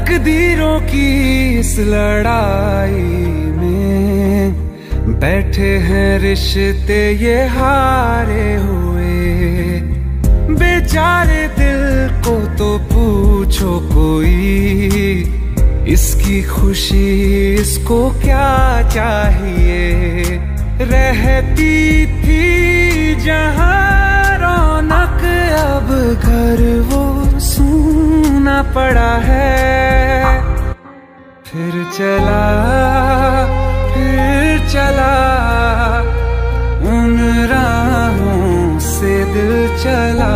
तकदीरों की इस लड़ाई में बैठे हैं रिश्ते ये हारे हुए। बेचारे दिल को तो पूछो कोई, इसकी खुशी, इसको क्या चाहिए? रहती थी जहाँ रौनक, अब घर वो सूना पड़ा है। फिर चला फिर चला। उन राहों से दिल चला।